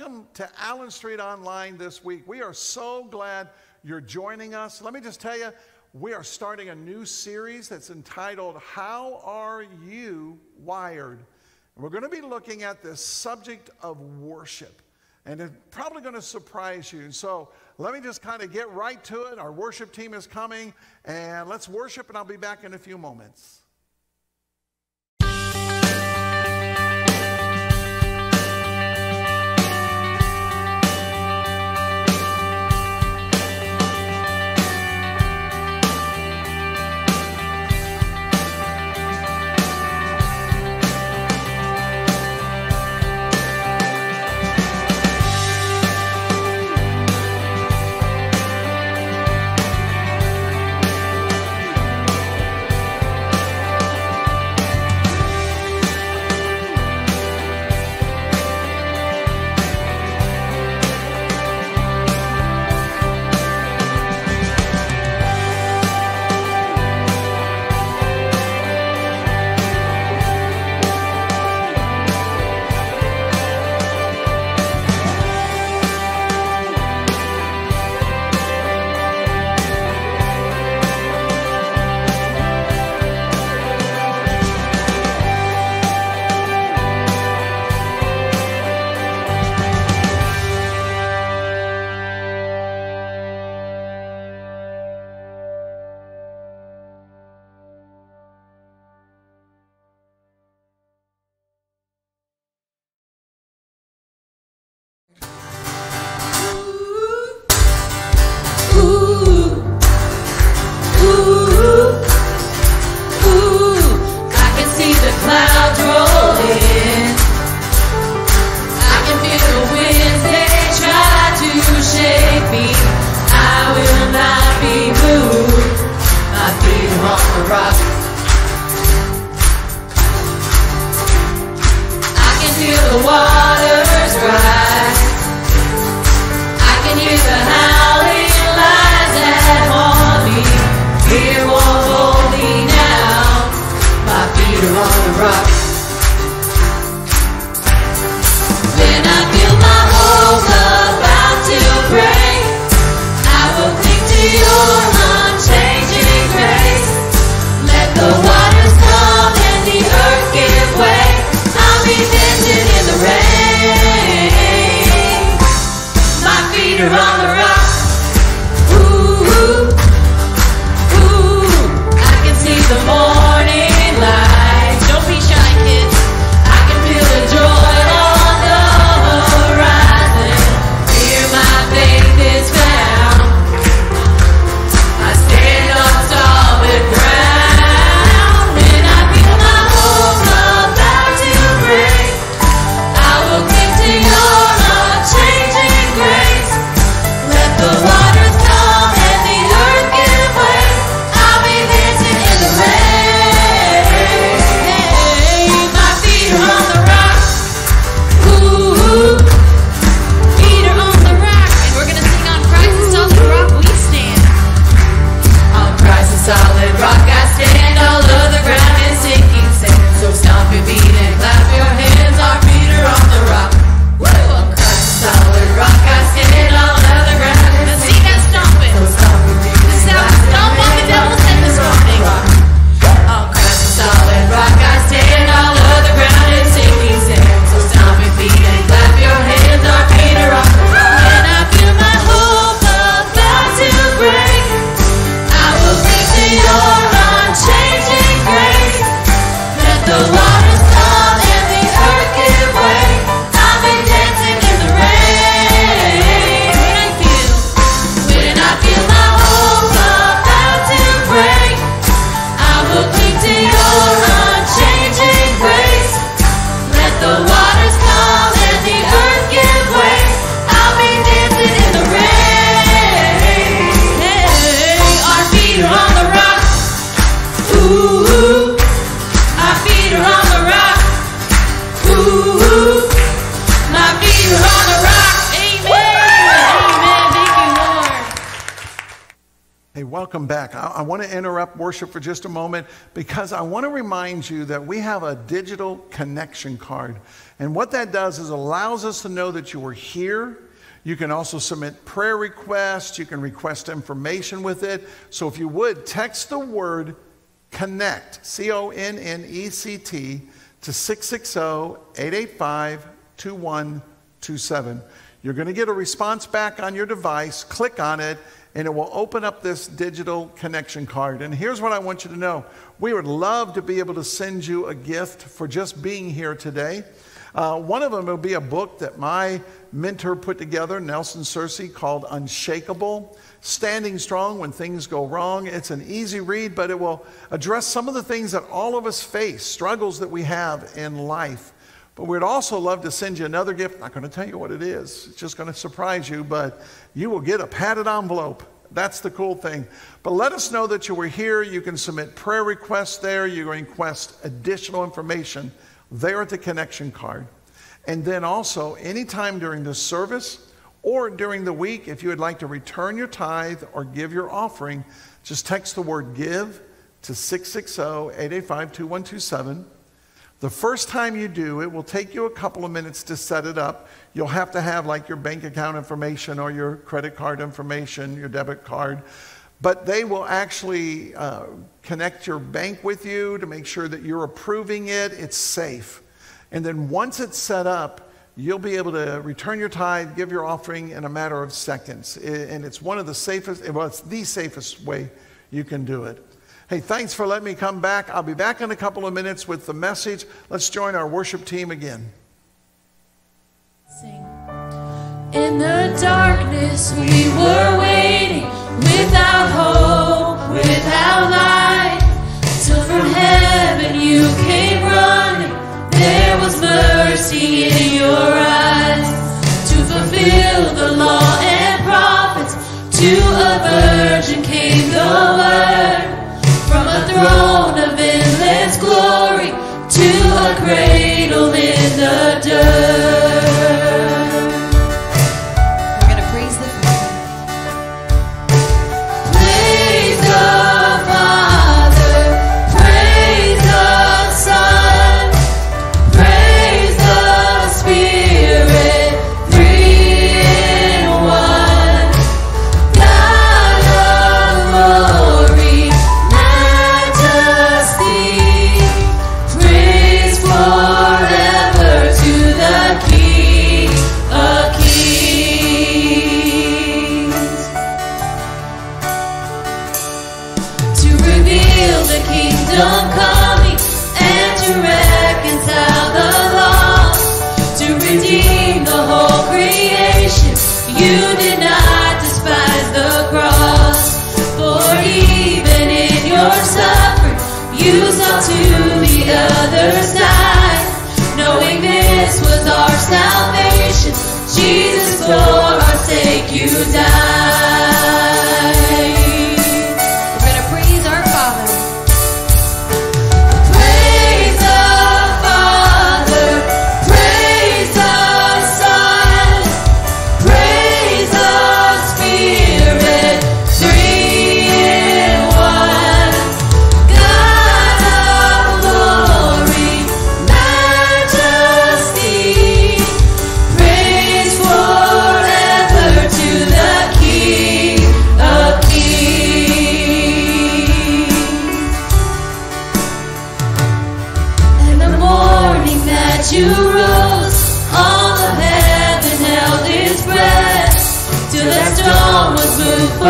welcome to Allen Street Online this week. We are so glad you're joining us. Let me just tell you, we are starting a new series that's entitled, How Are You Wired? And we're going to be looking at this subject of worship. And it's probably going to surprise you. So let me just kind of get right to it. Our worship team is coming, and let's worship, and I'll be back in a few moments. Worship for just a moment because I want to remind you that we have a digital connection card. And what that does is allows us to know that you were here. You can also submit prayer requests. You can request information with it. So if you would, text the word connect, C O N N E C T, to 660 885 2127. You're going to get a response back on your device. Click on it and it will open up this digital connection card. And here's what I want you to know we would love to be able to send you a gift for just being here today. Uh, one of them will be a book that my mentor put together, Nelson Searcy, called Unshakable Standing Strong When Things Go Wrong. It's an easy read, but it will address some of the things that all of us face, struggles that we have in life. But we'd also love to send you another gift. I'm not going to tell you what it is, it's just going to surprise you, but you will get a padded envelope. That's the cool thing. But let us know that you were here. You can submit prayer requests there. You can request additional information there at the connection card. And then also, anytime during the service or during the week, if you would like to return your tithe or give your offering, just text the word give to 660 885 2127. The first time you do, it will take you a couple of minutes to set it up. You'll have to have like your bank account information or your credit card information, your debit card. But they will actually uh, connect your bank with you to make sure that you're approving it. It's safe. And then once it's set up, you'll be able to return your tithe, give your offering in a matter of seconds. And it's one of the safest, well, it's the safest way you can do it. Hey, thanks for letting me come back. I'll be back in a couple of minutes with the message. Let's join our worship team again. Sing. In the darkness, we were waiting without hope, without light. Till from heaven you came running. There was mercy in your eyes to fulfill the law and prophets. To from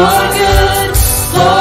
for good, for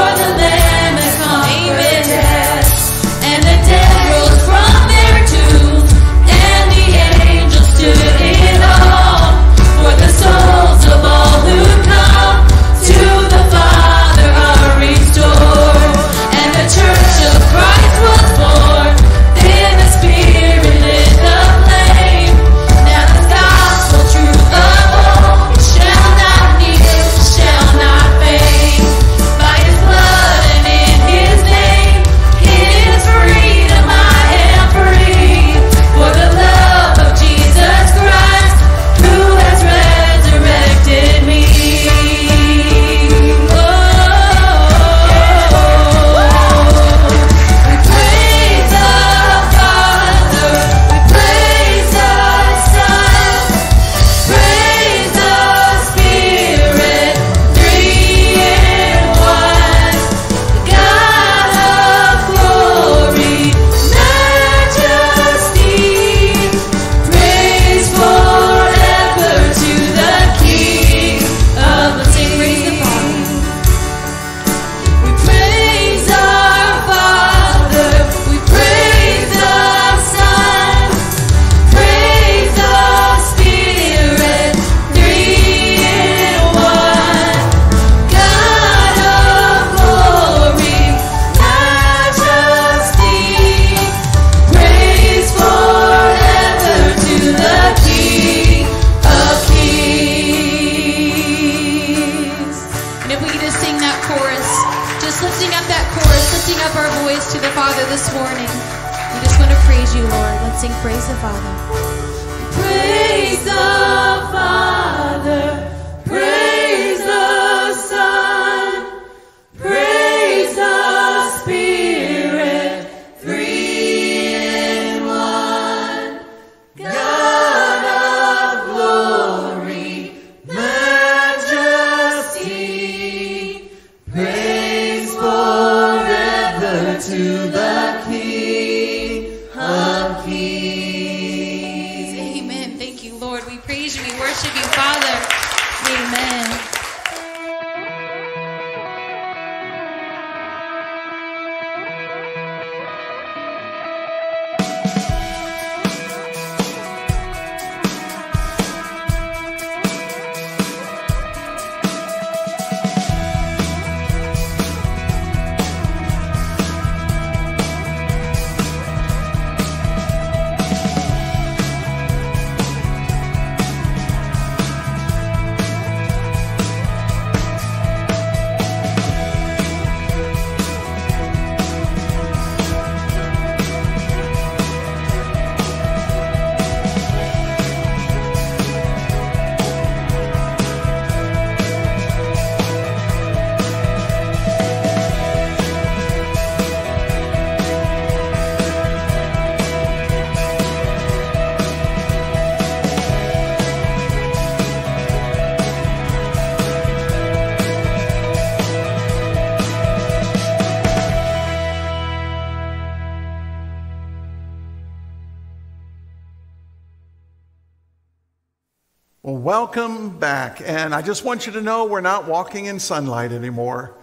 just want you to know we're not walking in sunlight anymore.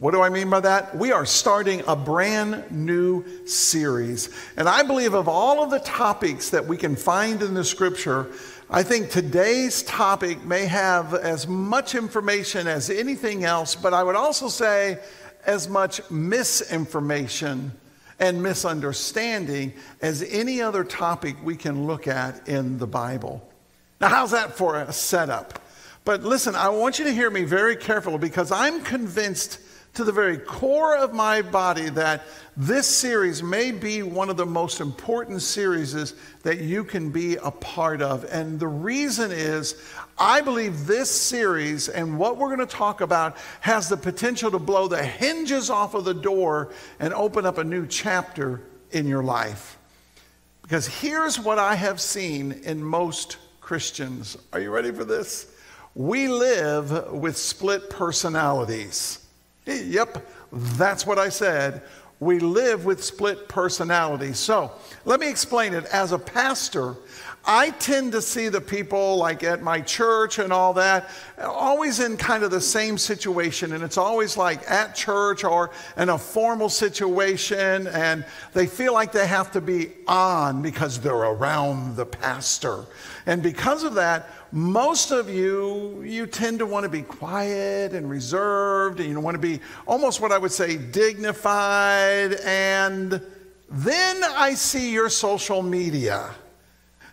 What do I mean by that? We are starting a brand new series. And I believe of all of the topics that we can find in the scripture, I think today's topic may have as much information as anything else, but I would also say as much misinformation and misunderstanding as any other topic we can look at in the Bible. Now, how's that for a setup? But listen, I want you to hear me very carefully because I'm convinced to the very core of my body that this series may be one of the most important series that you can be a part of. And the reason is, I believe this series and what we're going to talk about has the potential to blow the hinges off of the door and open up a new chapter in your life. Because here's what I have seen in most Christians. Are you ready for this? We live with split personalities. Yep, that's what I said. We live with split personalities. So let me explain it. As a pastor, I tend to see the people like at my church and all that always in kind of the same situation. And it's always like at church or in a formal situation. And they feel like they have to be on because they're around the pastor. And because of that, most of you, you tend to want to be quiet and reserved, and you want to be almost what I would say dignified. And then I see your social media.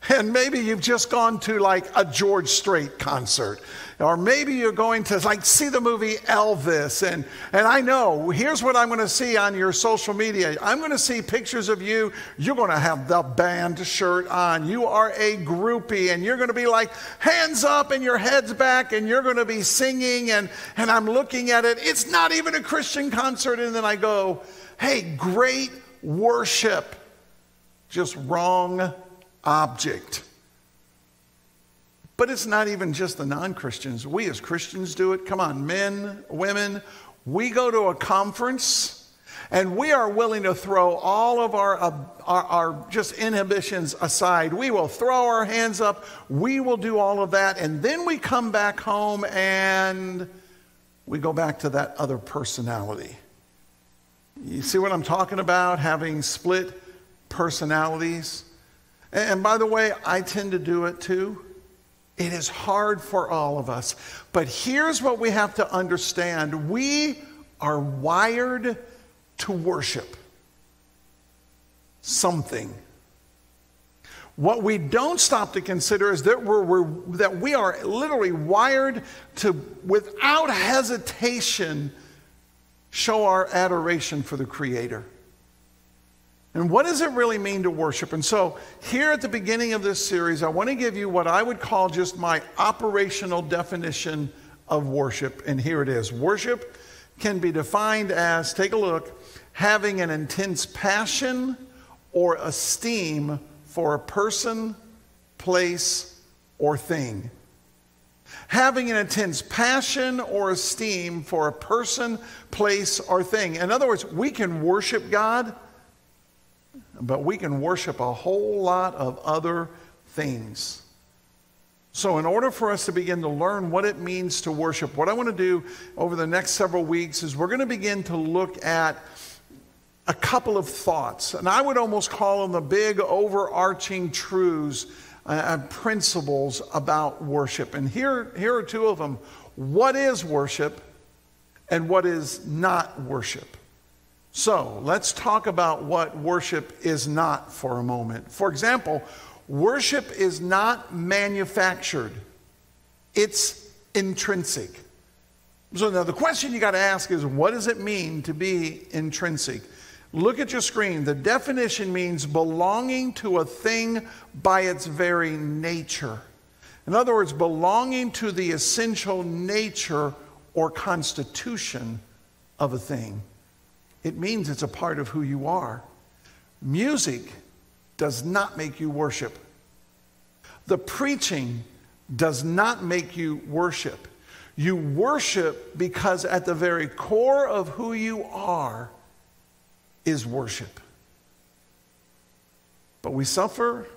And maybe you've just gone to like a George Strait concert. Or maybe you're going to like see the movie Elvis. And, and I know, here's what I'm going to see on your social media. I'm going to see pictures of you. You're going to have the band shirt on. You are a groupie and you're going to be like hands up and your head's back and you're going to be singing. And, and I'm looking at it. It's not even a Christian concert. And then I go, hey, great worship. Just wrong object. But it's not even just the non Christians. We as Christians do it. Come on, men, women. We go to a conference and we are willing to throw all of our, uh, our, our, just inhibitions aside. We will throw our hands up. We will do all of that. And then we come back home and we go back to that other personality. You see what I'm talking about? Having split personalities. And by the way, I tend to do it too. It is hard for all of us. But here's what we have to understand we are wired to worship something. What we don't stop to consider is that, we're, we're, that we are literally wired to, without hesitation, show our adoration for the Creator. And what does it really mean to worship? And so, here at the beginning of this series, I want to give you what I would call just my operational definition of worship. And here it is Worship can be defined as, take a look, having an intense passion or esteem for a person, place, or thing. Having an intense passion or esteem for a person, place, or thing. In other words, we can worship God, but we can worship a whole lot of other things. So, in order for us to begin to learn what it means to worship, what I want to do over the next several weeks is we're going to begin to look at a couple of thoughts. And I would almost call them the big overarching truths uh, and principles about worship. And here, here are two of them what is worship and what is not worship? So let's talk about what worship is not for a moment. For example, worship is not manufactured, it's intrinsic. So now the question you got to ask is what does it mean to be intrinsic? Look at your screen. The definition means belonging to a thing by its very nature. In other words, belonging to the essential nature or constitution of a thing. It means it's a part of who you are. Music does not make you worship. The preaching does not make you worship. You worship because at the very core of who you are, is worship. But we suffer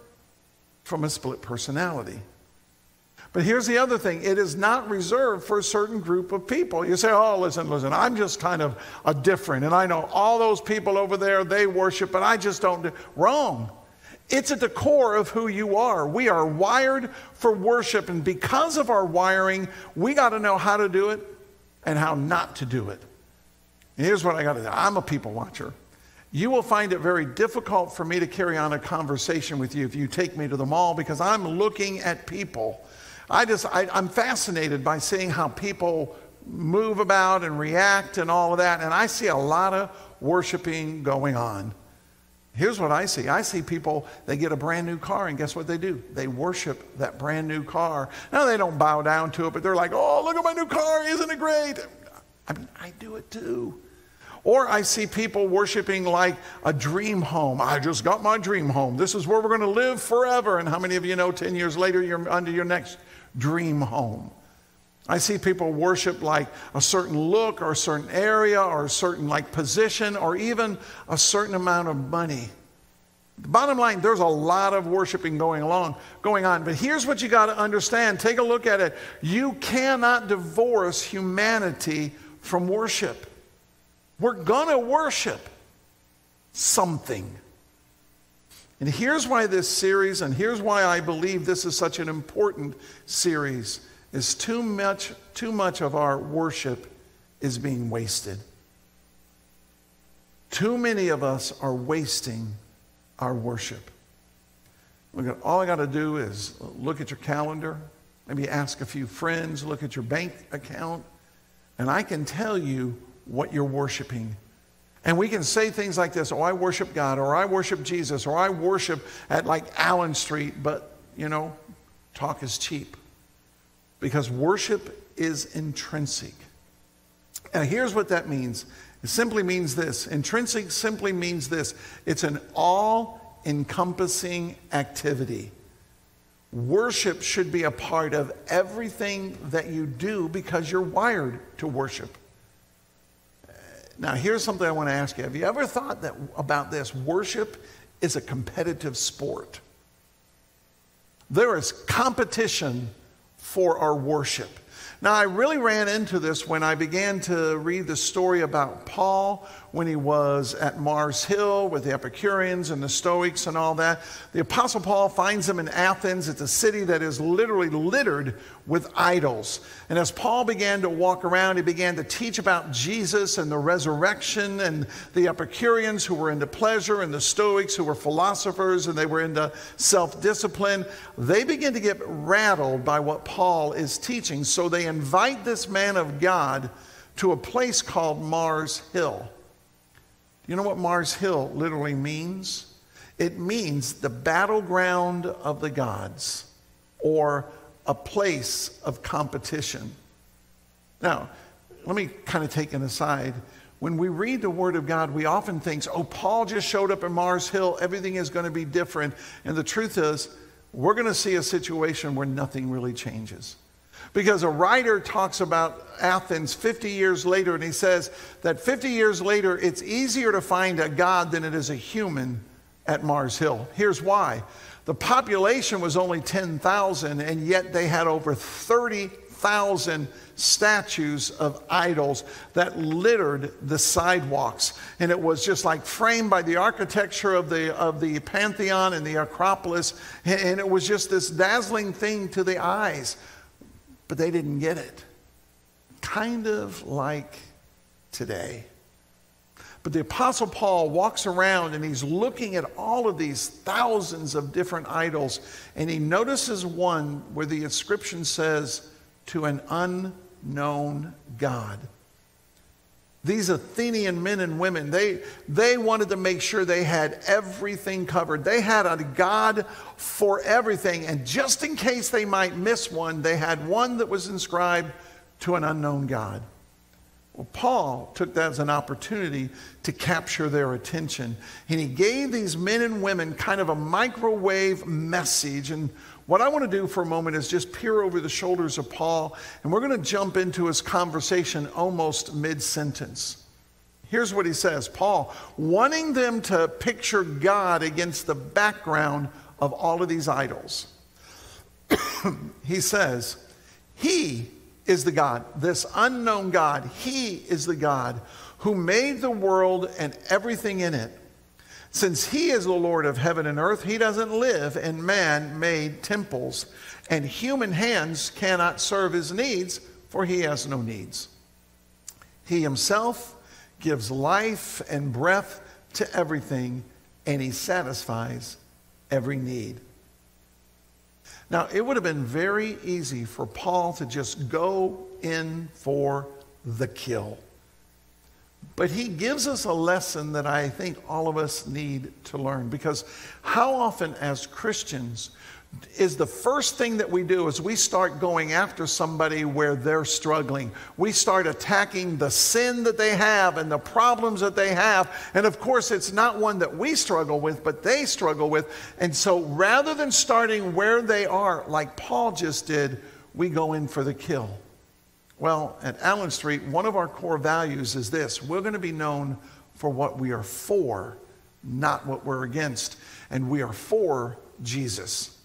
from a split personality. But here's the other thing it is not reserved for a certain group of people. You say, oh, listen, listen, I'm just kind of a different, and I know all those people over there, they worship, but I just don't do. Wrong. It's at the core of who you are. We are wired for worship, and because of our wiring, we got to know how to do it and how not to do it. And here's what I got to do I'm a people watcher you will find it very difficult for me to carry on a conversation with you if you take me to the mall because I'm looking at people. I just, I, am fascinated by seeing how people move about and react and all of that. And I see a lot of worshiping going on. Here's what I see I see people, they get a brand new car, and guess what they do? They worship that brand new car. Now, they don't bow down to it, but they're like, oh, look at my new car, isn't it great? I mean, I do it too. Or I see people worshiping like a dream home. I just got my dream home. This is where we're going to live forever. And how many of you know 10 years later you're under your next dream home? I see people worship like a certain look or a certain area or a certain like position or even a certain amount of money. The bottom line, there's a lot of worshiping going along, going on. But here's what you got to understand. Take a look at it. You cannot divorce humanity from worship. We're going to worship something. And here's why this series, and here's why I believe this is such an important series, is too much, too much of our worship is being wasted. Too many of us are wasting our worship. Look, all I got to do is look at your calendar, maybe ask a few friends, look at your bank account, and I can tell you what you're worshiping. And we can say things like this, oh, I worship God, or I worship Jesus, or I worship at like Allen Street, but, you know, talk is cheap. Because worship is intrinsic. And here's what that means it simply means this intrinsic simply means this it's an all encompassing activity. Worship should be a part of everything that you do because you're wired to worship. Now, here's something I want to ask you. Have you ever thought that about this? Worship is a competitive sport. There is competition for our worship. Now, I really ran into this when I began to read the story about Paul when he was at Mars Hill with the Epicureans and the Stoics and all that. The Apostle Paul finds them in Athens. It's a city that is literally littered with idols. And as Paul began to walk around, he began to teach about Jesus and the resurrection, and the Epicureans who were into pleasure, and the Stoics who were philosophers and they were into self discipline. They begin to get rattled by what Paul is teaching. So they invite this man of God to a place called Mars Hill. You know what Mars Hill literally means? It means the battleground of the gods or a place of competition. Now, let me kind of take an aside. When we read the Word of God, we often think, oh, Paul just showed up in Mars Hill, everything is going to be different. And the truth is, we're going to see a situation where nothing really changes. Because a writer talks about Athens 50 years later, and he says that 50 years later, it's easier to find a God than it is a human at Mars Hill. Here's why the population was only 10,000, and yet they had over 30,000 statues of idols that littered the sidewalks. And it was just like framed by the architecture of the, of the Pantheon and the Acropolis. And it was just this dazzling thing to the eyes but they didn't get it. Kind of like today. But the Apostle Paul walks around and he's looking at all of these thousands of different idols, and he notices one where the inscription says, To an unknown God. These Athenian men and women, they, they wanted to make sure they had everything covered. They had a God for everything. And just in case they might miss one, they had one that was inscribed to an unknown God. Well, Paul took that as an opportunity to capture their attention. And he gave these men and women kind of a microwave message. And what I want to do for a moment is just peer over the shoulders of Paul, and we're going to jump into his conversation almost mid sentence. Here's what he says Paul, wanting them to picture God against the background of all of these idols. he says, He is the God, this unknown God, He is the God who made the world and everything in it. Since he is the Lord of heaven and earth, he doesn't live in man made temples, and human hands cannot serve his needs, for he has no needs. He himself gives life and breath to everything, and he satisfies every need. Now, it would have been very easy for Paul to just go in for the kill. But he gives us a lesson that I think all of us need to learn because how often, as Christians, is the first thing that we do is we start going after somebody where they're struggling. We start attacking the sin that they have and the problems that they have. And of course, it's not one that we struggle with, but they struggle with. And so rather than starting where they are, like Paul just did, we go in for the kill. Well, at Allen Street, one of our core values is this we're going to be known for what we are for, not what we're against. And we are for Jesus.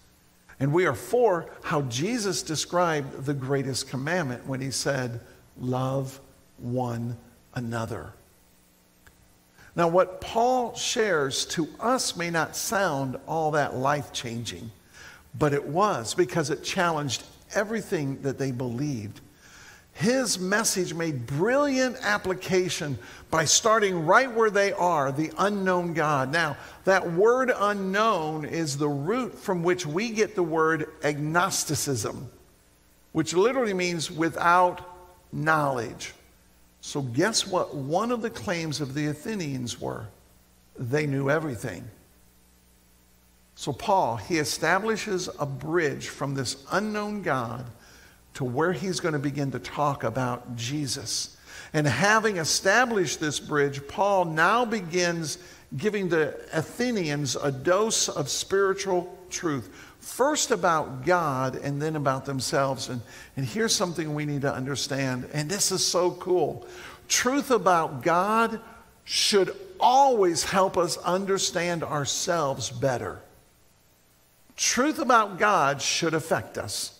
And we are for how Jesus described the greatest commandment when he said, Love one another. Now, what Paul shares to us may not sound all that life changing, but it was because it challenged everything that they believed his message made brilliant application by starting right where they are, the unknown God. Now, that word unknown is the root from which we get the word agnosticism, which literally means without knowledge. So, guess what? One of the claims of the Athenians were they knew everything. So, Paul, he establishes a bridge from this unknown God to where he's going to begin to talk about Jesus. And having established this bridge, Paul now begins giving the Athenians a dose of spiritual truth. First about God and then about themselves. And, and here's something we need to understand, and this is so cool. Truth about God should always help us understand ourselves better. Truth about God should affect us.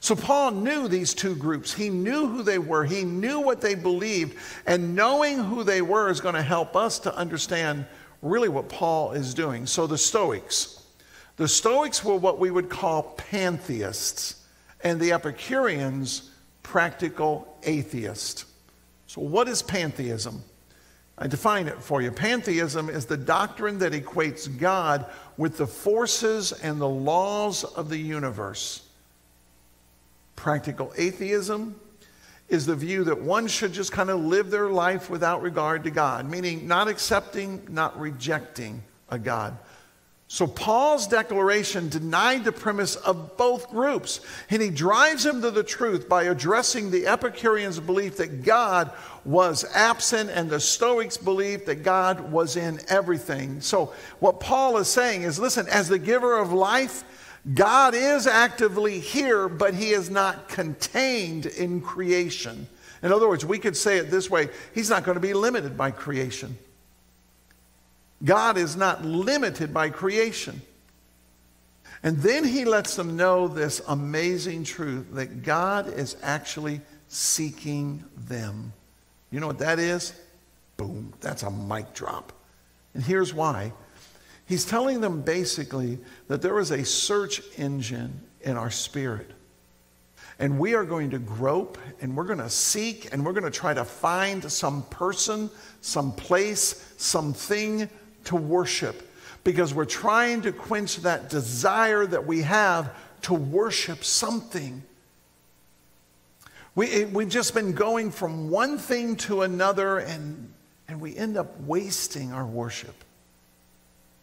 So Paul knew these two groups. He knew who they were. He knew what they believed. And knowing who they were is going to help us to understand really what Paul is doing. So the Stoics. The Stoics were what we would call pantheists, and the Epicureans, practical atheists. So, what is pantheism? I define it for you. Pantheism is the doctrine that equates God with the forces and the laws of the universe. Practical atheism is the view that one should just kind of live their life without regard to God, meaning not accepting, not rejecting a God. So Paul's declaration denied the premise of both groups, and he drives them to the truth by addressing the Epicureans' belief that God was absent and the Stoics' belief that God was in everything. So what Paul is saying is listen, as the giver of life, God is actively here, but he is not contained in creation. In other words, we could say it this way He's not going to be limited by creation. God is not limited by creation. And then he lets them know this amazing truth that God is actually seeking them. You know what that is? Boom, that's a mic drop. And here's why. He's telling them basically that there is a search engine in our spirit. And we are going to grope and we're going to seek and we're going to try to find some person, some place, something to worship because we're trying to quench that desire that we have to worship something. We, we've just been going from one thing to another and, and we end up wasting our worship.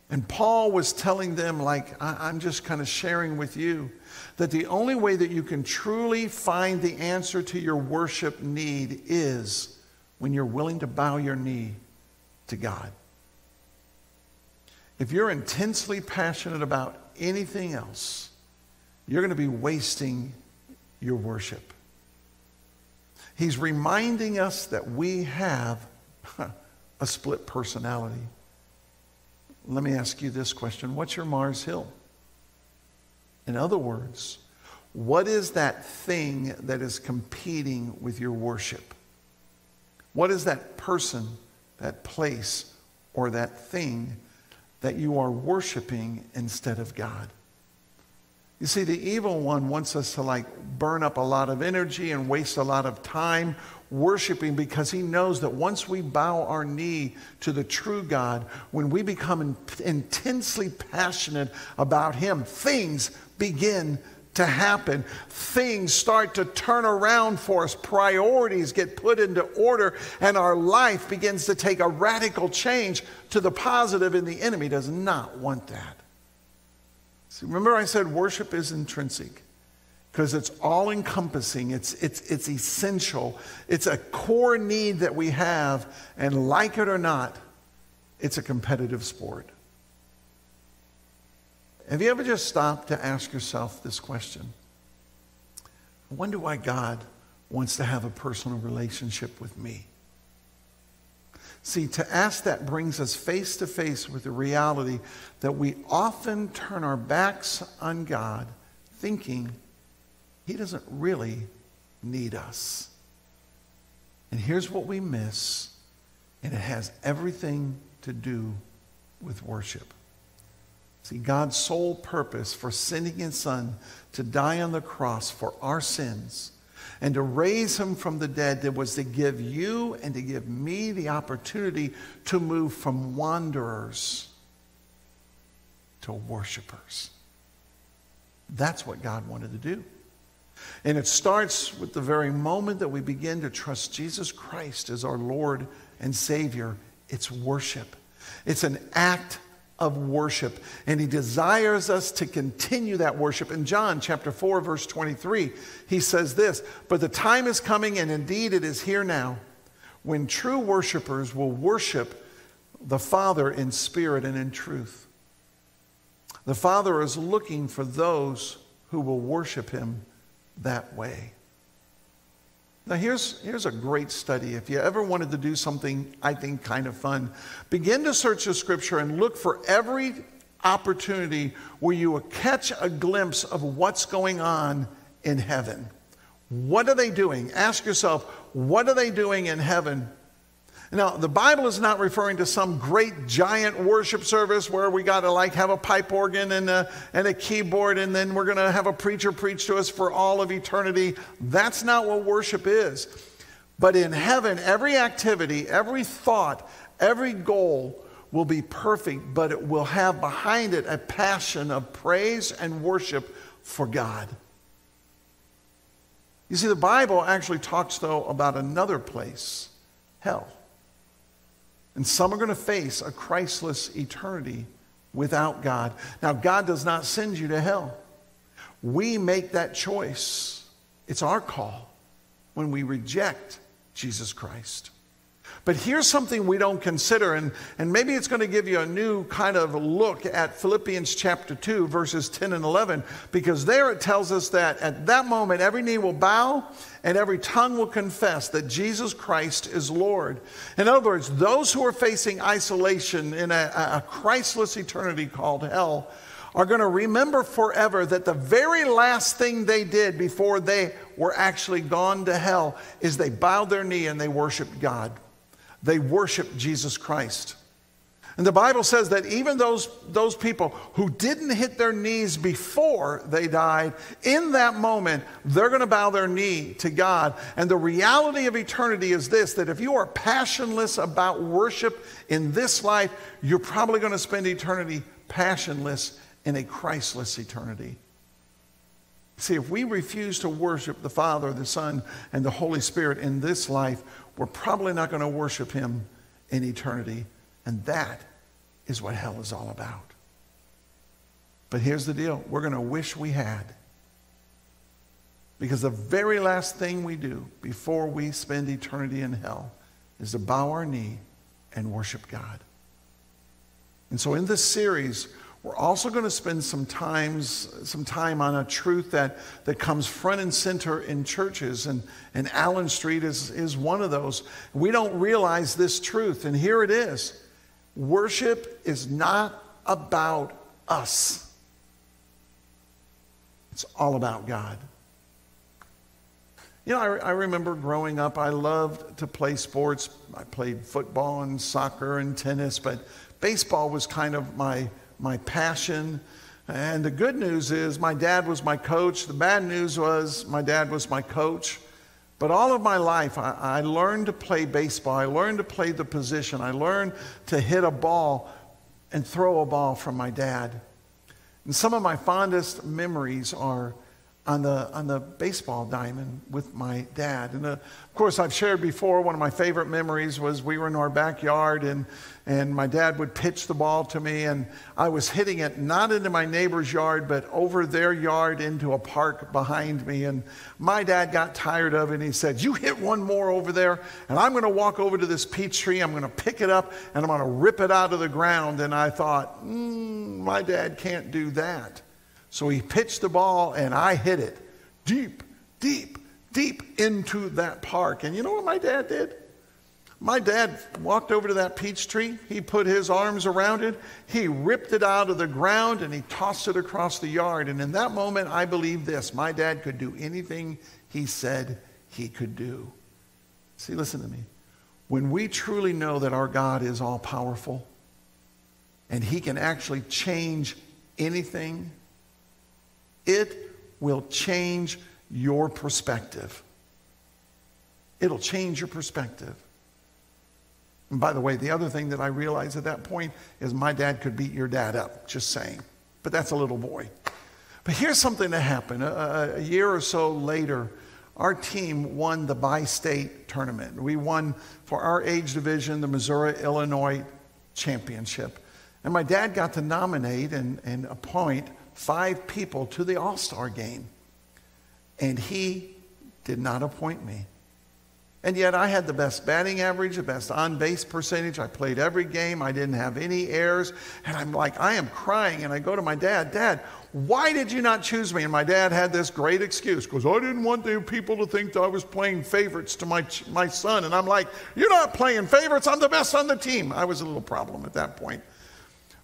And Paul was telling them, like I, I'm just kind of sharing with you, that the only way that you can truly find the answer to your worship need is when you're willing to bow your knee to God. If you're intensely passionate about anything else, you're going to be wasting your worship. He's reminding us that we have a split personality. Let me ask you this question What's your Mars Hill? In other words, what is that thing that is competing with your worship? What is that person, that place, or that thing that you are worshiping instead of God. You see, the evil one wants us to like burn up a lot of energy and waste a lot of time worshiping because he knows that once we bow our knee to the true God, when we become in- intensely passionate about him, things begin to happen. Things start to turn around for us. Priorities get put into order, and our life begins to take a radical change to the positive, and the enemy does not want that. See, remember, I said worship is intrinsic because it's all encompassing, it's, it's, it's essential, it's a core need that we have, and like it or not, it's a competitive sport. Have you ever just stopped to ask yourself this question? I wonder why God wants to have a personal relationship with me. See, to ask that brings us face to face with the reality that we often turn our backs on God thinking He doesn't really need us. And here's what we miss, and it has everything to do with worship. See, God's sole purpose for sending his son to die on the cross for our sins and to raise him from the dead that was to give you and to give me the opportunity to move from wanderers to worshipers. That's what God wanted to do. And it starts with the very moment that we begin to trust Jesus Christ as our Lord and Savior. It's worship. It's an act of worship. And he desires us to continue that worship. In John chapter 4, verse 23, he says this But the time is coming, and indeed it is here now, when true worshipers will worship the Father in spirit and in truth. The Father is looking for those who will worship him that way. Now, here's, here's a great study. If you ever wanted to do something, I think, kind of fun, begin to search the scripture and look for every opportunity where you will catch a glimpse of what's going on in heaven? What are they doing? Ask yourself, what are they doing in heaven? Now, the Bible is not referring to some great giant worship service where we got to like have a pipe organ and a, and a keyboard and then we're going to have a preacher preach to us for all of eternity. That's not what worship is. But in heaven, every activity, every thought, every goal will be perfect, but it will have behind it a passion of praise and worship for God. You see, the Bible actually talks, though, about another place hell. And some are going to face a Christless eternity without God. Now, God does not send you to hell. We make that choice. It's our call when we reject Jesus Christ. But here's something we don't consider, and, and maybe it's going to give you a new kind of look at Philippians chapter 2, verses 10 and 11, because there it tells us that at that moment every knee will bow and every tongue will confess that Jesus Christ is Lord. In other words, those who are facing isolation in a, a Christless eternity called hell are going to remember forever that the very last thing they did before they were actually gone to hell is they bowed their knee and they worshiped God. They worshiped Jesus Christ. And the Bible says that even those, those people who didn't hit their knees before they died, in that moment, they're going to bow their knee to God. And the reality of eternity is this that if you are passionless about worship in this life, you're probably going to spend eternity passionless in a Christless eternity. See, if we refuse to worship the Father, the Son, and the Holy Spirit in this life, we're probably not going to worship him in eternity. And that is what hell is all about. But here's the deal we're going to wish we had. Because the very last thing we do before we spend eternity in hell is to bow our knee and worship God. And so in this series, we're also going to spend some times, some time on a truth that, that comes front and center in churches, and, and Allen Street is, is one of those. We don't realize this truth, and here it is. Worship is not about us. It's all about God. You know, I, I, remember growing up, I loved to play sports. I played football and soccer and tennis, but baseball was kind of my my passion. And the good news is my dad was my coach. The bad news was my dad was my coach. But all of my life, I, I, learned to play baseball. I learned to play the position. I learned to hit a ball and throw a ball from my dad. And some of my fondest memories are on the, on the baseball diamond with my dad. And uh, of course, I've shared before, one of my favorite memories was we were in our backyard and and my dad would pitch the ball to me, and I was hitting it not into my neighbor's yard, but over their yard into a park behind me. And my dad got tired of it, and he said, You hit one more over there, and I'm going to walk over to this peach tree, I'm going to pick it up, and I'm going to rip it out of the ground. And I thought, mm, My dad can't do that. So he pitched the ball, and I hit it deep, deep, deep into that park. And you know what my dad did? My dad walked over to that peach tree. He put his arms around it. He ripped it out of the ground and he tossed it across the yard. And in that moment, I believed this my dad could do anything he said he could do. See, listen to me. When we truly know that our God is all powerful and he can actually change anything, it will change your perspective. It'll change your perspective. And by the way, the other thing that I realized at that point is my dad could beat your dad up, just saying. But that's a little boy. But here's something that happened. A, a year or so later, our team won the bi state tournament. We won for our age division the Missouri Illinois Championship. And my dad got to nominate and, and appoint five people to the All Star game. And he did not appoint me. And yet I had the best batting average, the best on base percentage. I played every game. I didn't have any errors. And I'm like, I am crying. And I go to my dad, Dad, why did you not choose me? And my dad had this great excuse because I didn't want the people to think that I was playing favorites to my, my son. And I'm like, You're not playing favorites. I'm the best on the team. I was a little problem at that point.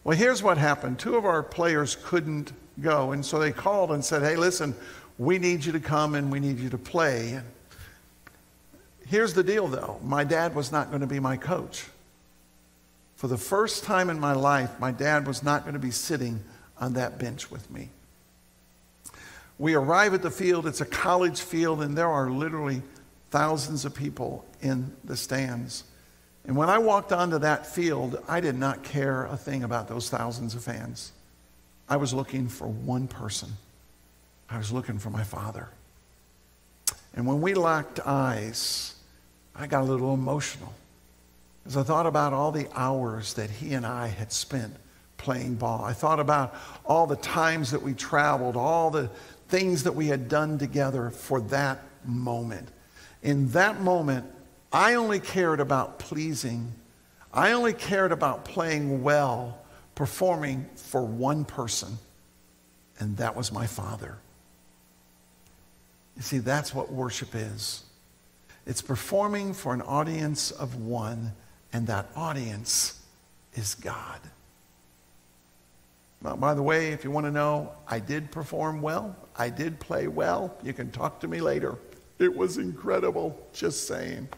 Well, here's what happened two of our players couldn't go. And so they called and said, Hey, listen, we need you to come and we need you to play. Here's the deal, though my dad was not going to be my coach. For the first time in my life, my dad was not going to be sitting on that bench with me. We arrive at the field, it's a college field, and there are literally thousands of people in the stands. And when I walked onto that field, I did not care a thing about those thousands of fans. I was looking for one person. I was looking for my father. And when we locked eyes, I got a little emotional as I thought about all the hours that he and I had spent playing ball. I thought about all the times that we traveled, all the things that we had done together for that moment. In that moment, I only cared about pleasing, I only cared about playing well, performing for one person, and that was my Father. You see, that's what worship is. It's performing for an audience of one, and that audience is God. Well, by the way, if you want to know, I did perform well. I did play well. You can talk to me later. It was incredible, just saying.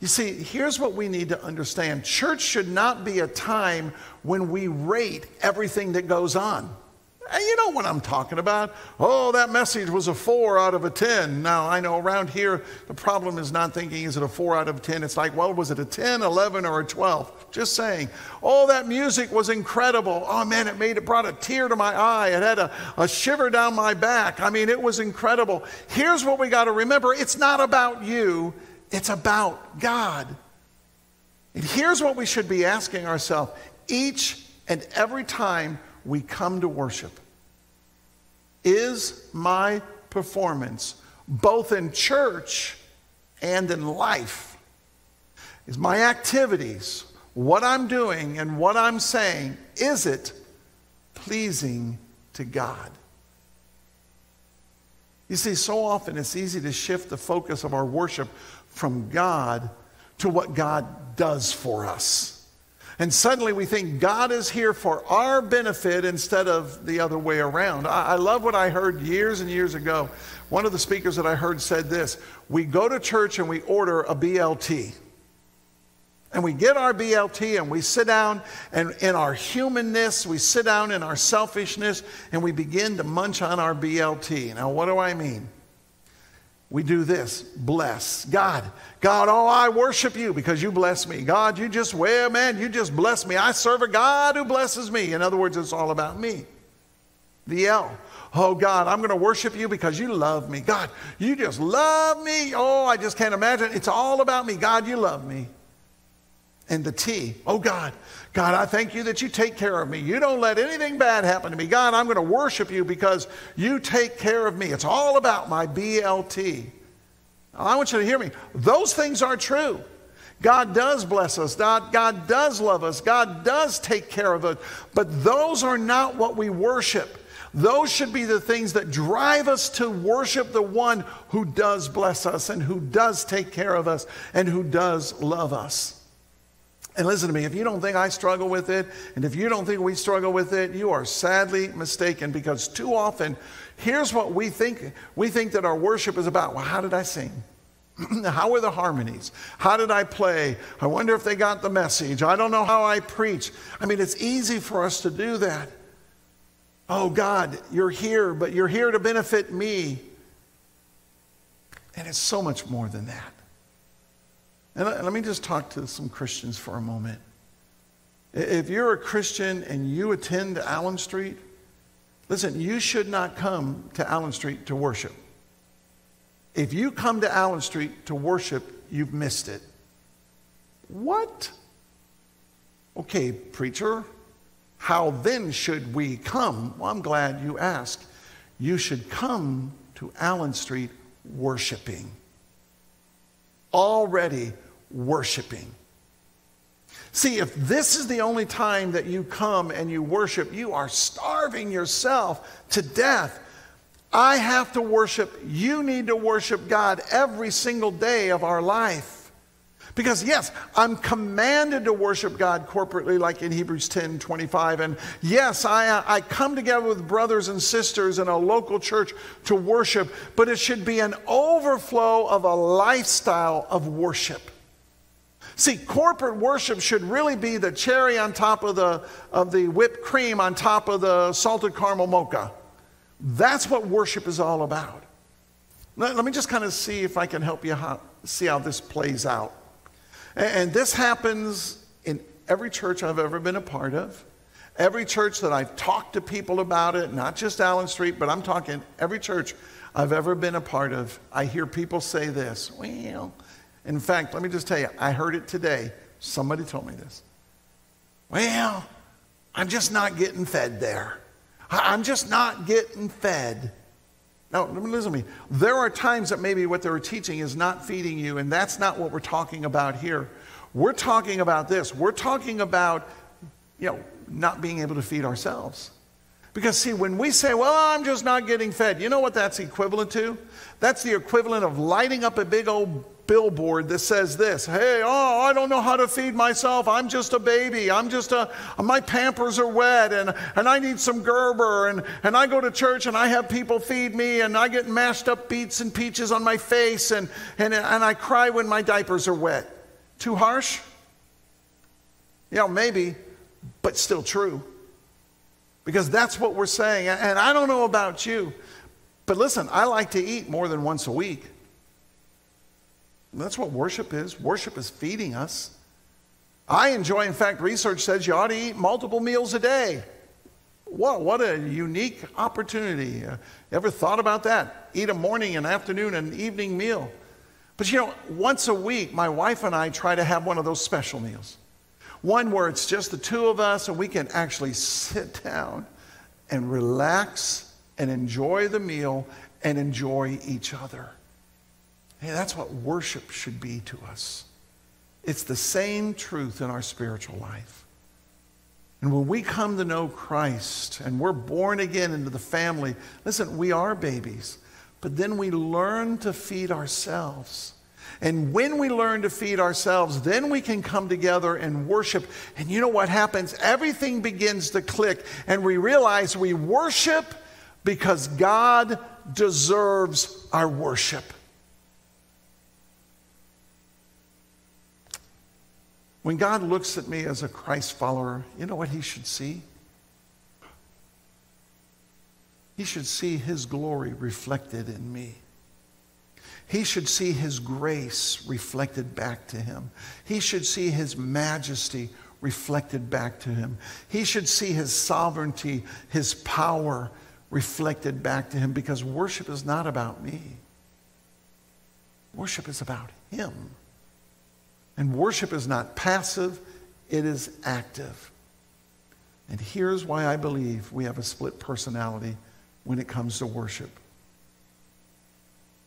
You see, here's what we need to understand church should not be a time when we rate everything that goes on. And you know what I'm talking about. Oh, that message was a four out of a 10. Now, I know around here, the problem is not thinking, is it a four out of 10? It's like, well, was it a 10, 11, or a 12? Just saying. Oh, that music was incredible. Oh, man, it made, it brought a tear to my eye. It had a, a shiver down my back. I mean, it was incredible. Here's what we got to remember it's not about you, it's about God. And here's what we should be asking ourselves each and every time we come to worship. Is my performance, both in church and in life, is my activities, what I'm doing and what I'm saying, is it pleasing to God? You see, so often it's easy to shift the focus of our worship from God to what God does for us. And suddenly we think God is here for our benefit instead of the other way around. I, I, love what I heard years and years ago. One of the speakers that I heard said this We go to church and we order a BLT. And we get our BLT and we sit down and in our humanness, we sit down in our selfishness and we begin to munch on our BLT. Now, what do I mean? We do this bless God. God, oh, I worship you because you bless me. God, you just, well, man, you just bless me. I serve a God who blesses me. In other words, it's all about me. The L. Oh, God, I'm going to worship you because you love me. God, you just love me. Oh, I just can't imagine. It's all about me. God, you love me. And the T. Oh, God, God, I thank you that you take care of me. You don't let anything bad happen to me. God, I'm going to worship you because you take care of me. It's all about my BLT. I want you to hear me. Those things are true. God does bless us. God, God does love us. God does take care of us. But those are not what we worship. Those should be the things that drive us to worship the one who does bless us and who does take care of us and who does love us. And listen to me, if you don't think I struggle with it, and if you don't think we struggle with it, you are sadly mistaken because too often, here's what we think we think that our worship is about. Well, how did I sing? how were the harmonies? How did I play? I wonder if they got the message. I don't know how I preach. I mean, it's easy for us to do that. Oh, God, you're here, but you're here to benefit me. And it's so much more than that. And let me just talk to some Christians for a moment. If you're a Christian and you attend Allen Street, listen, you should not come to Allen Street to worship. If you come to Allen Street to worship, you've missed it. What? Okay, preacher, how then should we come? Well, I'm glad you asked. You should come to Allen Street worshiping. Already worshiping. See, if this is the only time that you come and you worship, you are starving yourself to death. I have to worship. You need to worship God every single day of our life. Because, yes, I'm commanded to worship God corporately, like in Hebrews 10 25. And yes, I, uh, I come together with brothers and sisters in a local church to worship, but it should be an overflow of a lifestyle of worship. See, corporate worship should really be the cherry on top of the, of the whipped cream on top of the salted caramel mocha. That's what worship is all about. Let, let me just kind of see if I can help you how, see how this plays out. And this happens in every church I've ever been a part of. Every church that I've talked to people about it, not just Allen Street, but I'm talking every church I've ever been a part of, I hear people say this. Well, in fact, let me just tell you, I heard it today. Somebody told me this. Well, I'm just not getting fed there. I'm just not getting fed. Now, listen to me. There are times that maybe what they're teaching is not feeding you, and that's not what we're talking about here. We're talking about this. We're talking about, you know, not being able to feed ourselves. Because, see, when we say, well, I'm just not getting fed, you know what that's equivalent to? That's the equivalent of lighting up a big old billboard that says this Hey, oh, I don't know how to feed myself. I'm just a baby. I'm just a, my pampers are wet and, and I need some Gerber. And, and I go to church and I have people feed me and I get mashed up beets and peaches on my face and, and, and I cry when my diapers are wet. Too harsh? Yeah, maybe, but still true. Because that's what we're saying. And I don't know about you, but listen, I like to eat more than once a week. That's what worship is. Worship is feeding us. I enjoy, in fact, research says you ought to eat multiple meals a day. What, what a unique opportunity. Uh, ever thought about that? Eat a morning, an afternoon, an evening meal. But you know, once a week, my wife and I try to have one of those special meals. One where it's just the two of us and we can actually sit down and relax and enjoy the meal and enjoy each other. That's what worship should be to us. It's the same truth in our spiritual life. And when we come to know Christ and we're born again into the family, listen, we are babies, but then we learn to feed ourselves. And when we learn to feed ourselves, then we can come together and worship. And you know what happens? Everything begins to click, and we realize we worship because God deserves our worship. When God looks at me as a Christ follower, you know what he should see? He should see his glory reflected in me. He should see his grace reflected back to him. He should see his majesty reflected back to him. He should see his sovereignty, his power reflected back to him because worship is not about me. Worship is about him. And worship is not passive, it is active. And here's why I believe we have a split personality when it comes to worship.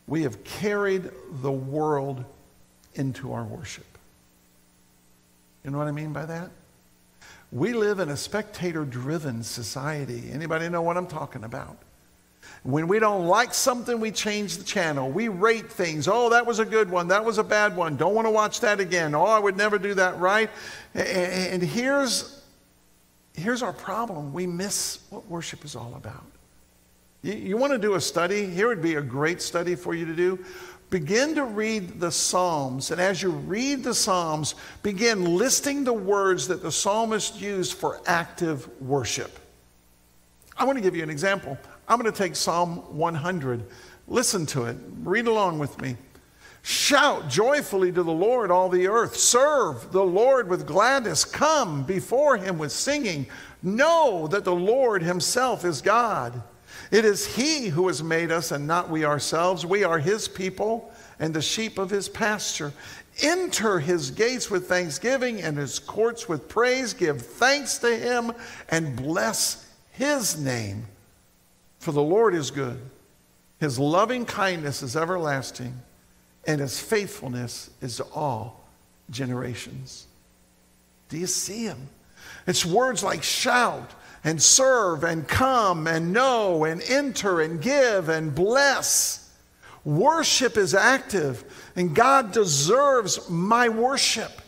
We have carried the world into our worship. You know what I mean by that? We live in a spectator driven society. Anybody know what I'm talking about? When we don't like something, we change the channel. We rate things. Oh, that was a good one. That was a bad one. Don't want to watch that again. Oh, I would never do that right. And here's, here's our problem we miss what worship is all about. You, you want to do a study? Here would be a great study for you to do. Begin to read the Psalms, and as you read the Psalms, begin listing the words that the psalmist used for active worship. I want to give you an example. I'm going to take Psalm 100. Listen to it. Read along with me. Shout joyfully to the Lord, all the earth. Serve the Lord with gladness. Come before him with singing. Know that the Lord himself is God. It is he who has made us and not we ourselves. We are his people and the sheep of his pasture. Enter his gates with thanksgiving and his courts with praise. Give thanks to him and bless his name. For the Lord is good, his loving kindness is everlasting, and his faithfulness is to all generations. Do you see him? It's words like shout and serve and come and know and enter and give and bless. Worship is active, and God deserves my worship.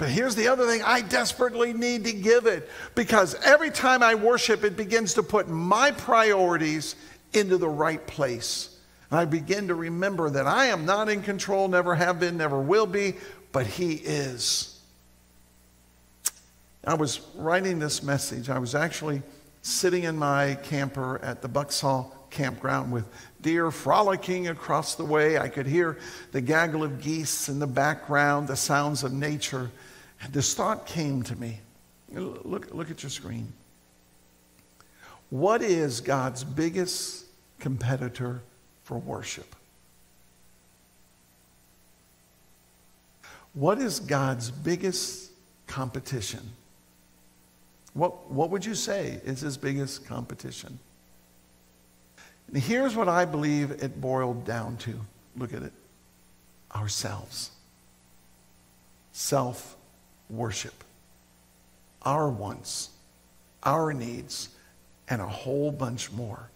But here's the other thing I desperately need to give it because every time I worship, it begins to put my priorities into the right place. And I begin to remember that I am not in control, never have been, never will be, but He is. I was writing this message. I was actually sitting in my camper at the Bucksaw campground with deer frolicking across the way. I could hear the gaggle of geese in the background, the sounds of nature. And this thought came to me. Look, look at your screen. What is God's biggest competitor for worship? What is God's biggest competition? What, what would you say is his biggest competition? And here's what I believe it boiled down to. Look at it ourselves. Self worship. Our wants, our needs, and a whole bunch more.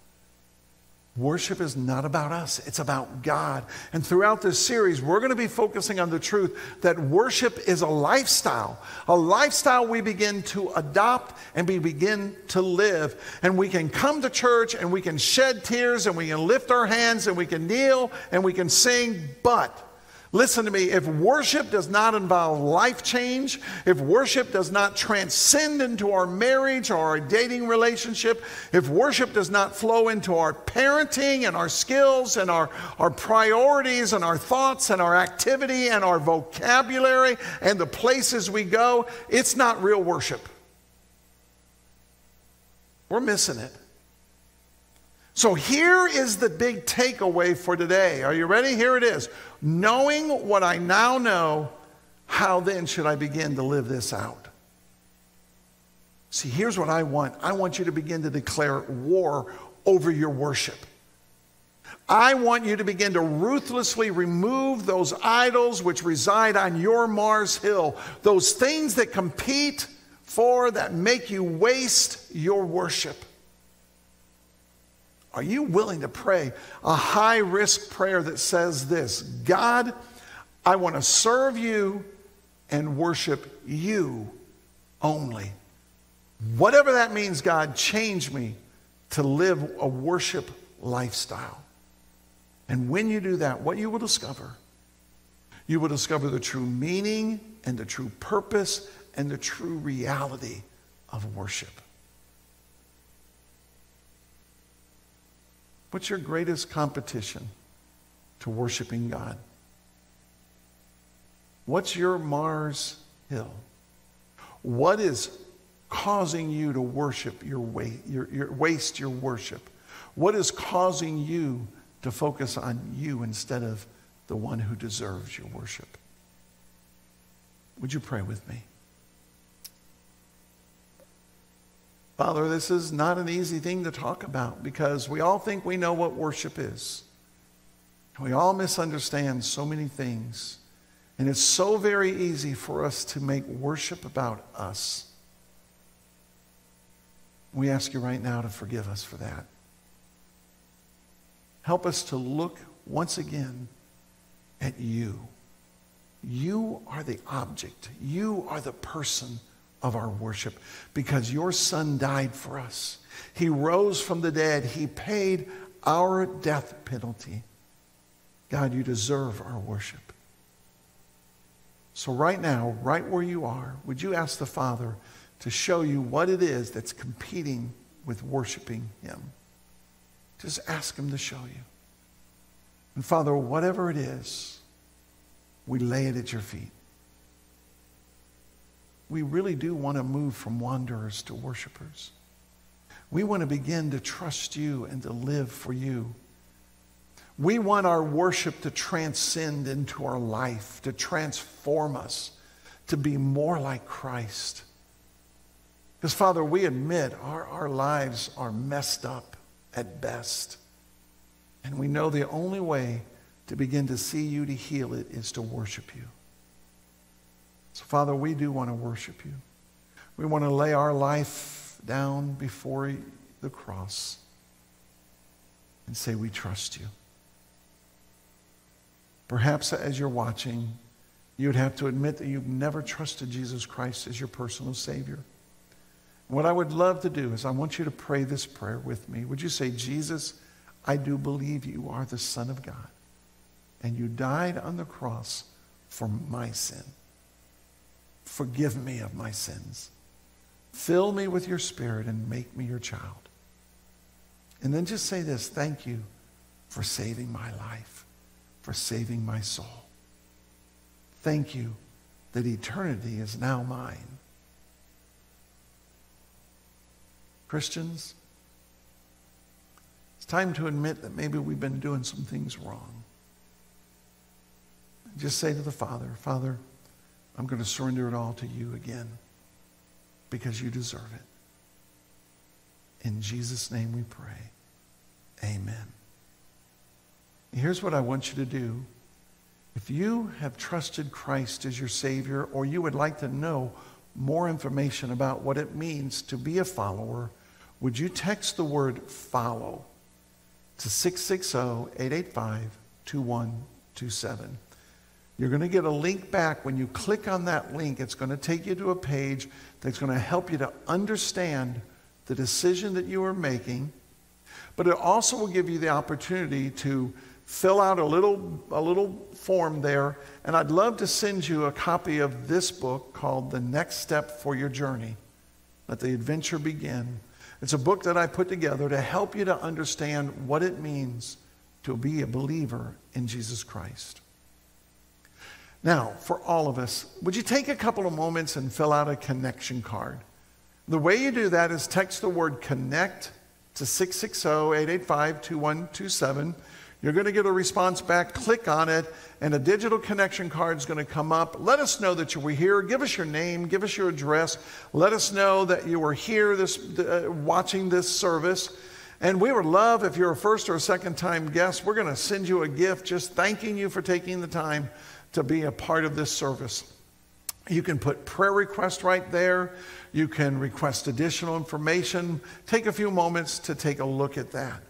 Worship is not about us, it's about God. And throughout this series, we're going to be focusing on the truth that worship is a lifestyle, a lifestyle we begin to adopt and we begin to live. And we can come to church and we can shed tears and we can lift our hands and we can kneel and we can sing, but Listen to me, if worship does not involve life change, if worship does not transcend into our marriage or our dating relationship, if worship does not flow into our parenting and our skills and our, our priorities and our thoughts and our activity and our vocabulary and the places we go, it's not real worship. We're missing it. So here is the big takeaway for today. Are you ready? Here it is. Knowing what I now know, how then should I begin to live this out? See, here's what I want I want you to begin to declare war over your worship. I want you to begin to ruthlessly remove those idols which reside on your Mars Hill, those things that compete for, that make you waste your worship. Are you willing to pray a high risk prayer that says this God, I want to serve you and worship you only? Whatever that means, God, change me to live a worship lifestyle. And when you do that, what you will discover, you will discover the true meaning and the true purpose and the true reality of worship. What's your greatest competition to worshiping God? What's your Mars Hill? What is causing you to worship your, way, your, your waste your worship? What is causing you to focus on you instead of the one who deserves your worship? Would you pray with me? Father, this is not an easy thing to talk about because we all think we know what worship is. We all misunderstand so many things. And it's so very easy for us to make worship about us. We ask you right now to forgive us for that. Help us to look once again at you. You are the object, you are the person of our worship because your son died for us. He rose from the dead. He paid our death penalty. God, you deserve our worship. So, right now, right where you are, would you ask the Father to show you what it is that's competing with worshiping Him? Just ask Him to show you. And, Father, whatever it is, we lay it at your feet we really do want to move from wanderers to worshipers. We want to begin to trust you and to live for you. We want our worship to transcend into our life, to transform us, to be more like Christ. Because, Father, we admit our, our lives are messed up at best. And we know the only way to begin to see you, to heal it, is to worship you. So, Father, we do want to worship you. We want to lay our life down before the cross and say, We trust you. Perhaps as you're watching, you would have to admit that you've never trusted Jesus Christ as your personal Savior. What I would love to do is I want you to pray this prayer with me. Would you say, Jesus, I do believe you are the Son of God, and you died on the cross for my sin. Forgive me of my sins. Fill me with your spirit and make me your child. And then just say this thank you for saving my life, for saving my soul. Thank you that eternity is now mine. Christians, it's time to admit that maybe we've been doing some things wrong. Just say to the Father, Father, I'm going to surrender it all to you again because you deserve it. In Jesus' name we pray. Amen. Here's what I want you to do. If you have trusted Christ as your Savior, or you would like to know more information about what it means to be a follower, would you text the word follow to 660 885 2127? You're going to get a link back. When you click on that link, it's going to take you to a page that's going to help you to understand the decision that you are making. But it also will give you the opportunity to fill out a little, a little form there. And I'd love to send you a copy of this book called The Next Step for Your Journey. Let the adventure begin. It's a book that I put together to help you to understand what it means to be a believer in Jesus Christ. Now, for all of us, would you take a couple of moments and fill out a connection card? The way you do that is text the word connect to 660 885 2127. You're going to get a response back. Click on it, and a digital connection card is going to come up. Let us know that you were here. Give us your name. Give us your address. Let us know that you were here this, uh, watching this service. And we would love if you're a first or a second time guest, we're going to send you a gift just thanking you for taking the time to be a part of this service. You can put prayer request right there. You can request additional information. Take a few moments to take a look at that.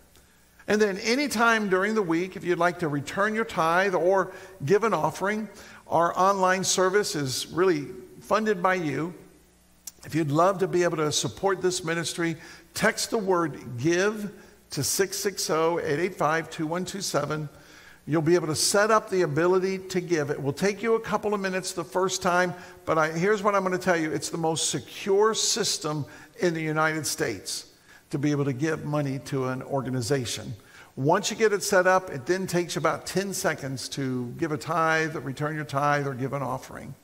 And then, anytime during the week, if you'd like to return your tithe or give an offering, our online service is really funded by you. If you'd love to be able to support this ministry, text the word give to 660 885 2127. You'll be able to set up the ability to give. It will take you a couple of minutes the first time, but I, here's what I'm going to tell you it's the most secure system in the United States to be able to give money to an organization. Once you get it set up, it then takes about 10 seconds to give a tithe, return your tithe, or give an offering.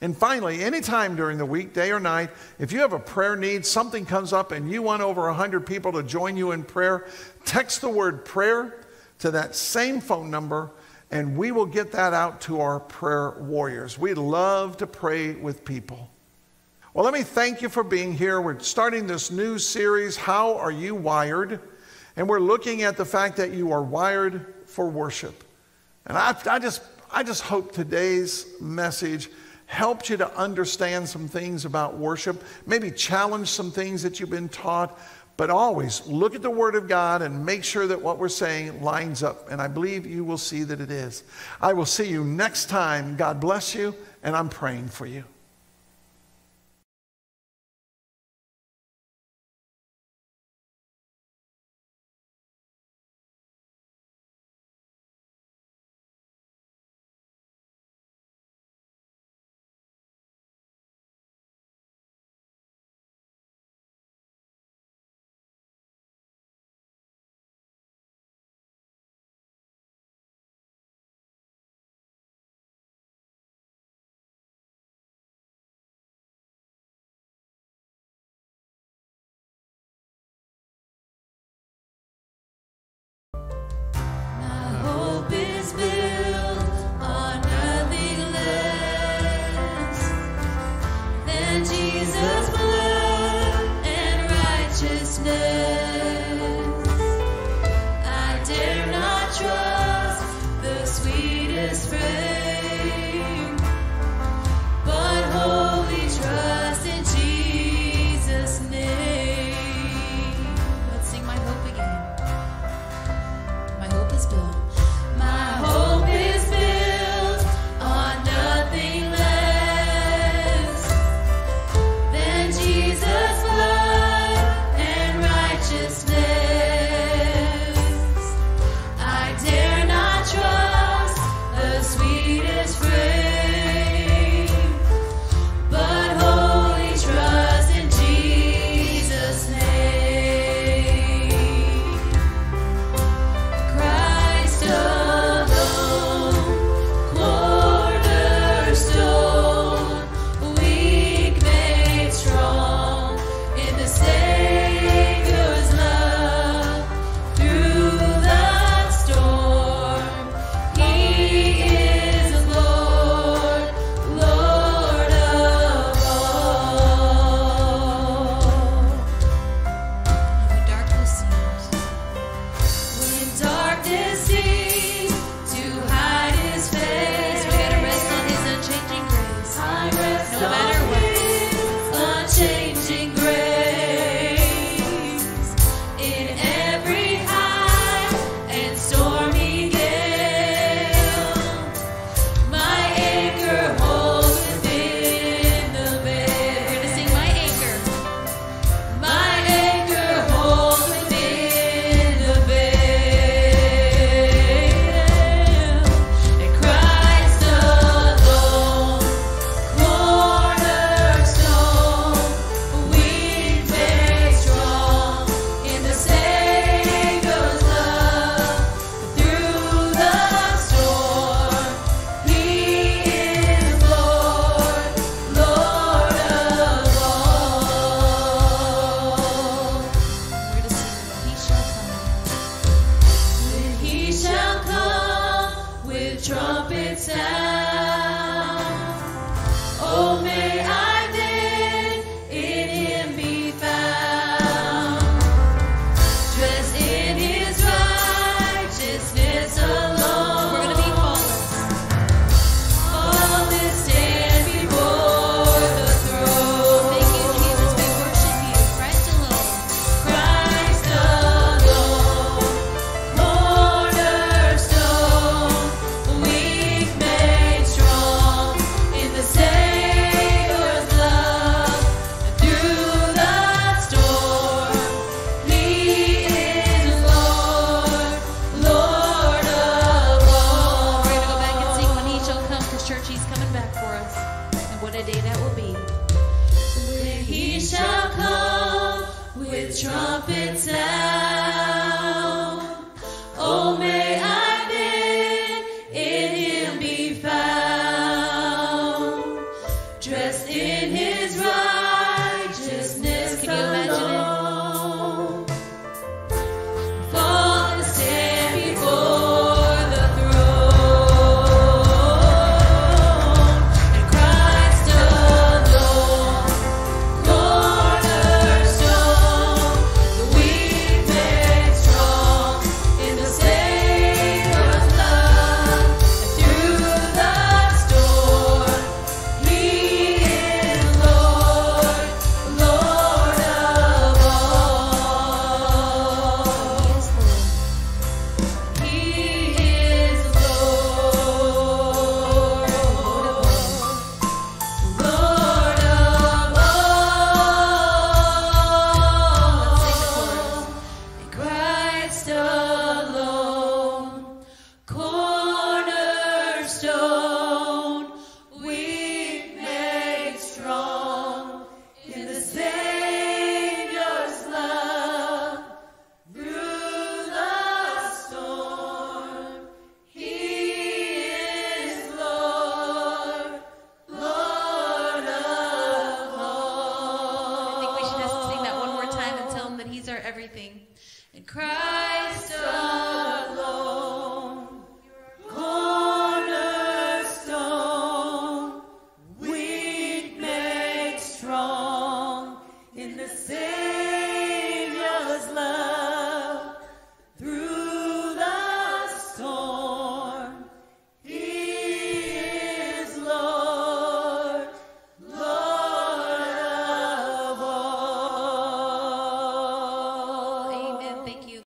And finally, anytime during the week, day or night, if you have a prayer need, something comes up and you want over 100 people to join you in prayer, text the word prayer to that same phone number and we will get that out to our prayer warriors. We love to pray with people. Well, let me thank you for being here. We're starting this new series, How Are You Wired? And we're looking at the fact that you are wired for worship. And I, I, just, I just hope today's message helped you to understand some things about worship, maybe challenge some things that you've been taught, but always look at the Word of God and make sure that what we're saying lines up. And I believe you will see that it is. I will see you next time. God bless you, and I'm praying for you. Trumpet sound.